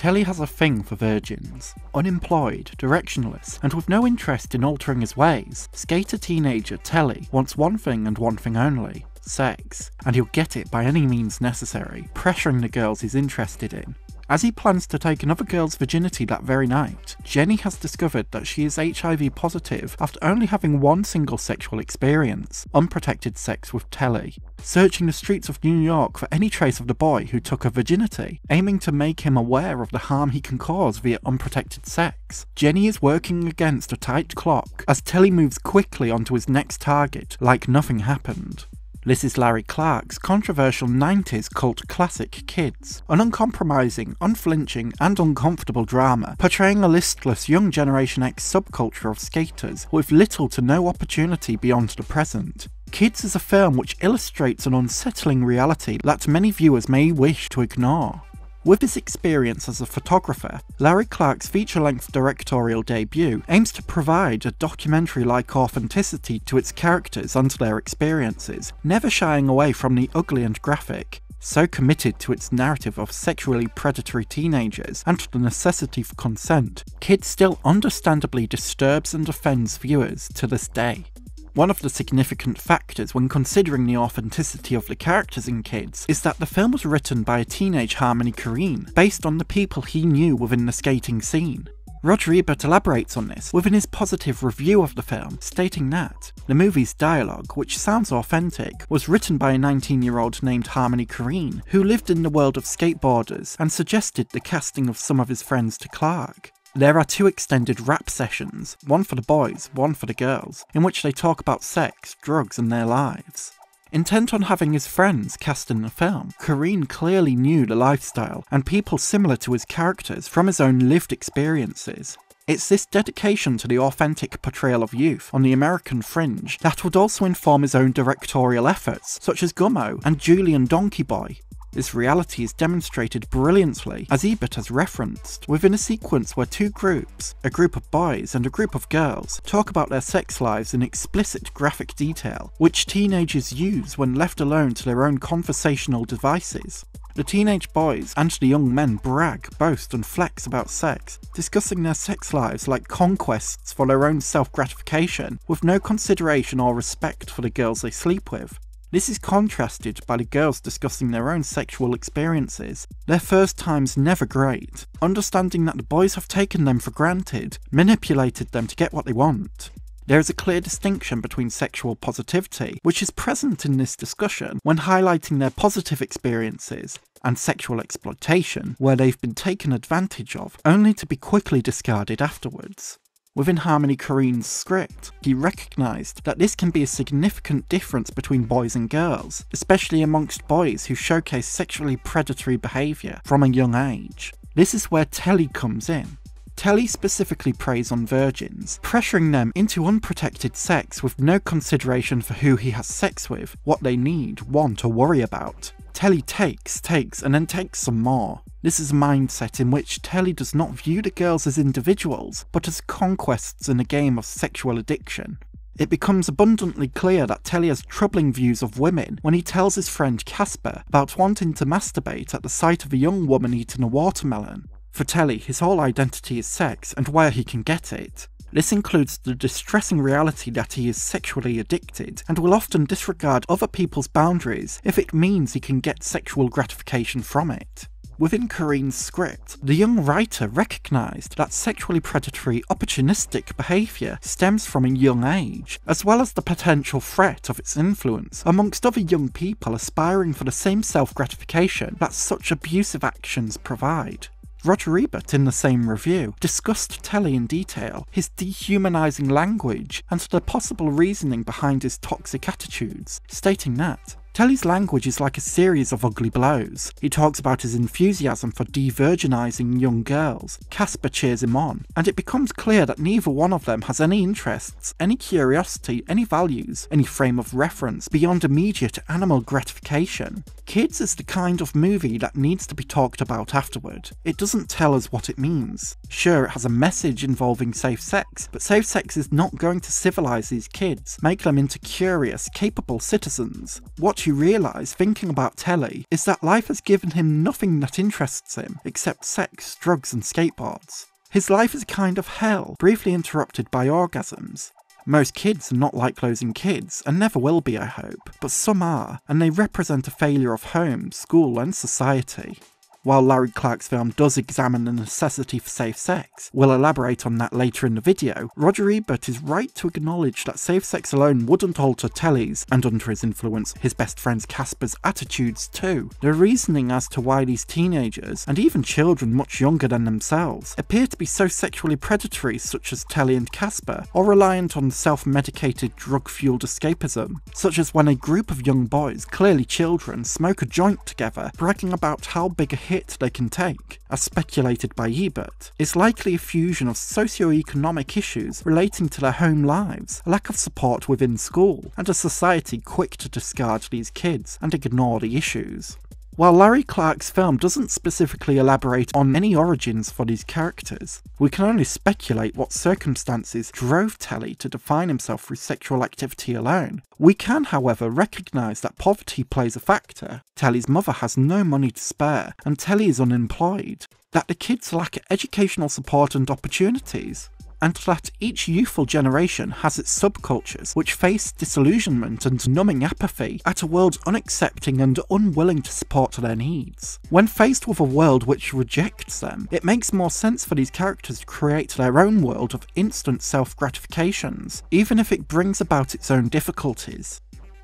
Telly has a thing for virgins. Unemployed, directionless, and with no interest in altering his ways, skater teenager Telly wants one thing and one thing only sex, and he'll get it by any means necessary, pressuring the girls he's interested in. As he plans to take another girl's virginity that very night, Jenny has discovered that she is HIV positive after only having one single sexual experience unprotected sex with Telly. Searching the streets of New York for any trace of the boy who took her virginity, aiming to make him aware of the harm he can cause via unprotected sex, Jenny is working against a tight clock as Telly moves quickly onto his next target like nothing happened. This is Larry Clark's controversial 90s cult classic Kids, an uncompromising, unflinching, and uncomfortable drama portraying a listless young Generation X subculture of skaters with little to no opportunity beyond the present. Kids is a film which illustrates an unsettling reality that many viewers may wish to ignore. With his experience as a photographer, Larry Clark's feature length directorial debut aims to provide a documentary like authenticity to its characters and their experiences, never shying away from the ugly and graphic. So committed to its narrative of sexually predatory teenagers and the necessity for consent, Kids still understandably disturbs and offends viewers to this day. One of the significant factors when considering the authenticity of the characters in Kids is that the film was written by a teenage Harmony Korine, based on the people he knew within the skating scene. Roger Ebert elaborates on this within his positive review of the film, stating that the movie's dialogue, which sounds authentic, was written by a 19 year old named Harmony Korine, who lived in the world of skateboarders and suggested the casting of some of his friends to Clark. There are two extended rap sessions, one for the boys, one for the girls, in which they talk about sex, drugs, and their lives. Intent on having his friends cast in the film, Korine clearly knew the lifestyle and people similar to his characters from his own lived experiences. It's this dedication to the authentic portrayal of youth on the American fringe that would also inform his own directorial efforts, such as Gummo and Julien Donkey Boy, this reality is demonstrated brilliantly, as Ebert has referenced, within a sequence where two groups, a group of boys and a group of girls, talk about their sex lives in explicit graphic detail, which teenagers use when left alone to their own conversational devices. The teenage boys and the young men brag, boast, and flex about sex, discussing their sex lives like conquests for their own self gratification, with no consideration or respect for the girls they sleep with. This is contrasted by the girls discussing their own sexual experiences. Their first time's never great, understanding that the boys have taken them for granted, manipulated them to get what they want. There is a clear distinction between sexual positivity, which is present in this discussion when highlighting their positive experiences, and sexual exploitation, where they've been taken advantage of, only to be quickly discarded afterwards. Within Harmony Korine's script, he recognised that this can be a significant difference between boys and girls, especially amongst boys who showcase sexually predatory behaviour from a young age. This is where Telly comes in. Telly specifically preys on virgins, pressuring them into unprotected sex with no consideration for who he has sex with, what they need, want, or worry about. Telly takes, takes, and then takes some more. This is a mindset in which Telly does not view the girls as individuals, but as conquests in a game of sexual addiction. It becomes abundantly clear that Telly has troubling views of women when he tells his friend Casper about wanting to masturbate at the sight of a young woman eating a watermelon. For Telly, his whole identity is sex and where he can get it. This includes the distressing reality that he is sexually addicted and will often disregard other people's boundaries if it means he can get sexual gratification from it. Within Korine's script, the young writer recognised that sexually predatory, opportunistic behaviour stems from a young age, as well as the potential threat of its influence amongst other young people aspiring for the same self gratification that such abusive actions provide. Roger Ebert, in the same review, discussed Telly in detail, his dehumanising language, and the possible reasoning behind his toxic attitudes, stating that Telly's language is like a series of ugly blows. He talks about his enthusiasm for de-virginizing young girls. Casper cheers him on, and it becomes clear that neither one of them has any interests, any curiosity, any values, any frame of reference beyond immediate animal gratification. Kids is the kind of movie that needs to be talked about afterward. It doesn't tell us what it means. Sure, it has a message involving safe sex, but safe sex is not going to civilize these kids, make them into curious, capable citizens. What you realise thinking about Telly is that life has given him nothing that interests him except sex, drugs, and skateboards. His life is a kind of hell, briefly interrupted by orgasms. Most kids are not like losing kids, and never will be, I hope, but some are, and they represent a failure of home, school, and society. While Larry Clark's film does examine the necessity for safe sex, we'll elaborate on that later in the video, Roger Ebert is right to acknowledge that safe sex alone wouldn't alter Telly's, and under his influence, his best friend Casper's attitudes too. The reasoning as to why these teenagers, and even children much younger than themselves, appear to be so sexually predatory such as Telly and Casper, or reliant on self-medicated drug-fueled escapism, such as when a group of young boys, clearly children, smoke a joint together, bragging about how big a hit they can take, as speculated by Ebert, is likely a fusion of socio-economic issues relating to their home lives, a lack of support within school, and a society quick to discard these kids and ignore the issues. While Larry Clark's film doesn't specifically elaborate on any origins for these characters, we can only speculate what circumstances drove Telly to define himself through sexual activity alone. We can, however, recognise that poverty plays a factor. Telly's mother has no money to spare, and Telly is unemployed. That the kids lack educational support and opportunities and that each youthful generation has its subcultures which face disillusionment and numbing apathy at a world unaccepting and unwilling to support their needs. When faced with a world which rejects them, it makes more sense for these characters to create their own world of instant self gratifications, even if it brings about its own difficulties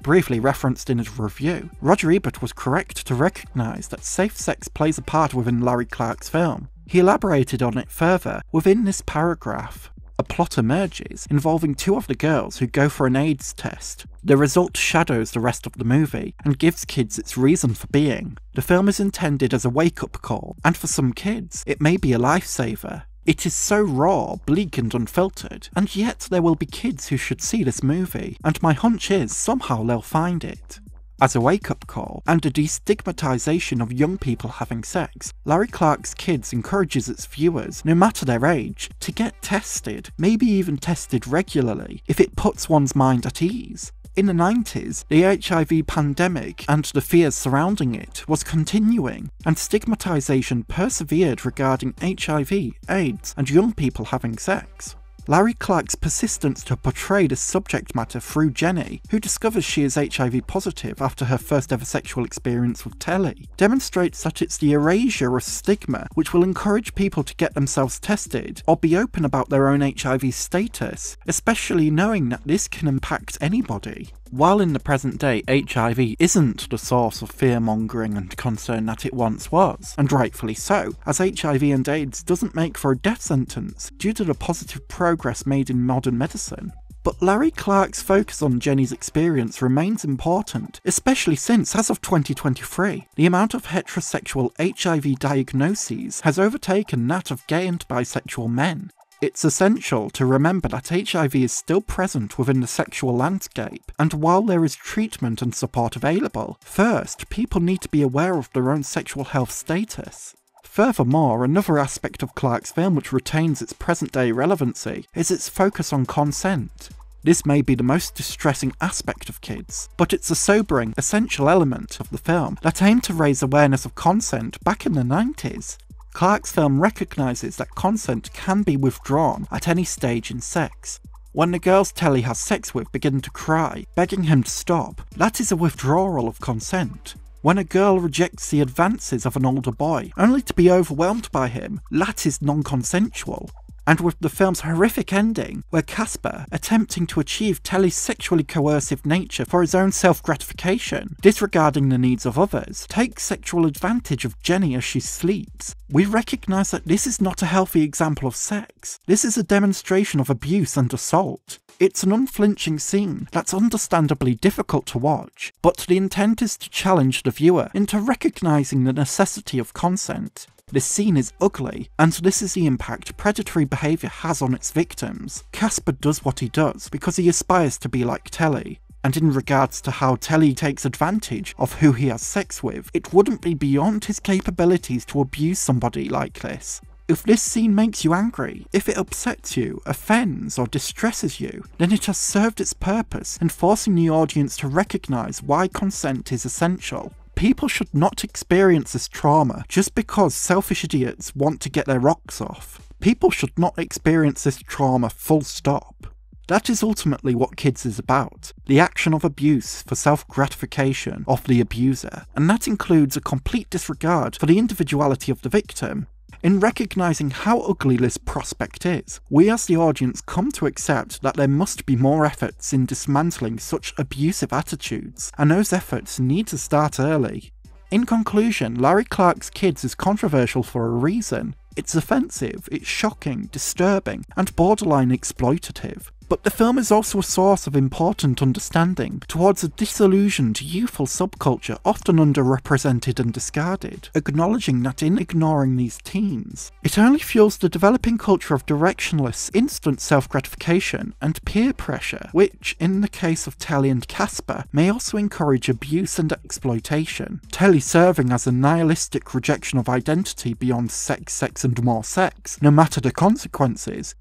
briefly referenced in his review, Roger Ebert was correct to recognise that safe sex plays a part within Larry Clark's film, he elaborated on it further within this paragraph. A plot emerges involving two of the girls who go for an AIDS test. The result shadows the rest of the movie and gives kids its reason for being. The film is intended as a wake up call, and for some kids, it may be a lifesaver. It is so raw, bleak, and unfiltered, and yet there will be kids who should see this movie, and my hunch is somehow they'll find it. As a wake up call and a destigmatization of young people having sex, Larry Clark's Kids encourages its viewers, no matter their age, to get tested, maybe even tested regularly, if it puts one's mind at ease. In the 90s, the HIV pandemic and the fears surrounding it was continuing, and stigmatization persevered regarding HIV, AIDS, and young people having sex. Larry Clark's persistence to portray this subject matter through Jenny, who discovers she is HIV positive after her first ever sexual experience with Telly, demonstrates that it's the erasure of stigma which will encourage people to get themselves tested or be open about their own HIV status, especially knowing that this can impact anybody. While in the present day HIV isn't the source of fear mongering and concern that it once was, and rightfully so, as HIV and AIDS doesn't make for a death sentence due to the positive progress made in modern medicine. But Larry Clark's focus on Jenny's experience remains important, especially since, as of 2023, the amount of heterosexual HIV diagnoses has overtaken that of gay and bisexual men, it's essential to remember that HIV is still present within the sexual landscape, and while there is treatment and support available, first, people need to be aware of their own sexual health status. Furthermore, another aspect of Clark's film which retains its present day relevancy is its focus on consent. This may be the most distressing aspect of kids, but it's a sobering, essential element of the film that aimed to raise awareness of consent back in the 90s. Clark's film recognises that consent can be withdrawn at any stage in sex. When the girls Telly has sex with begin to cry, begging him to stop, that is a withdrawal of consent. When a girl rejects the advances of an older boy, only to be overwhelmed by him, that is non consensual and with the film's horrific ending, where Casper, attempting to achieve Telly's sexually coercive nature for his own self gratification, disregarding the needs of others, takes sexual advantage of Jenny as she sleeps. We recognise that this is not a healthy example of sex. This is a demonstration of abuse and assault. It's an unflinching scene that's understandably difficult to watch, but the intent is to challenge the viewer into recognising the necessity of consent. This scene is ugly, and this is the impact predatory behaviour has on its victims. Casper does what he does because he aspires to be like Telly, and in regards to how Telly takes advantage of who he has sex with, it wouldn't be beyond his capabilities to abuse somebody like this. If this scene makes you angry, if it upsets you, offends, or distresses you, then it has served its purpose in forcing the audience to recognise why consent is essential. People should not experience this trauma just because selfish idiots want to get their rocks off. People should not experience this trauma full stop. That is ultimately what Kids is about the action of abuse for self gratification of the abuser, and that includes a complete disregard for the individuality of the victim. In recognising how ugly this prospect is, we as the audience come to accept that there must be more efforts in dismantling such abusive attitudes, and those efforts need to start early. In conclusion, Larry Clark's Kids is controversial for a reason. It's offensive, it's shocking, disturbing, and borderline exploitative. But the film is also a source of important understanding towards a disillusioned youthful subculture often underrepresented and discarded, acknowledging that in ignoring these teens, it only fuels the developing culture of directionless, instant self gratification and peer pressure, which, in the case of Telly and Casper, may also encourage abuse and exploitation. Telly serving as a nihilistic rejection of identity beyond sex, sex, and more sex, no matter the consequences,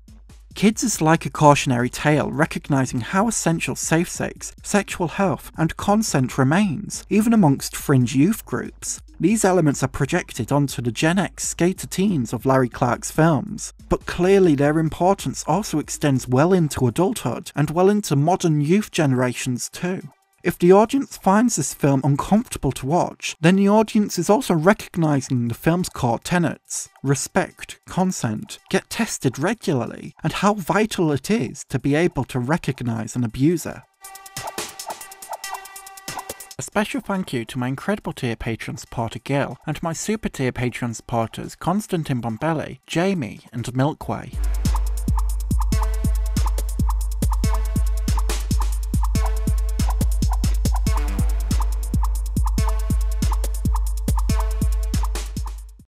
Kids is like a cautionary tale recognising how essential safe sex, sexual health, and consent remains, even amongst fringe youth groups. These elements are projected onto the Gen X skater teens of Larry Clark's films, but clearly their importance also extends well into adulthood and well into modern youth generations too. If the audience finds this film uncomfortable to watch, then the audience is also recognising the film's core tenets respect, consent, get tested regularly, and how vital it is to be able to recognise an abuser. A special thank you to my incredible tier patron supporter Gil, and my super tier patron supporters Constantine Bombelli, Jamie, and Milkway.